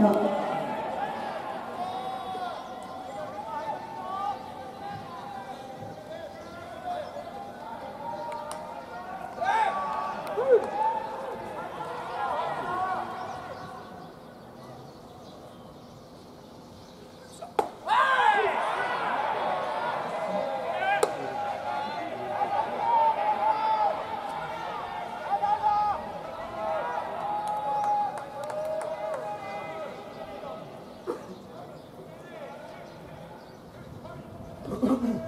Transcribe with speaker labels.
Speaker 1: 더
Speaker 2: Oh,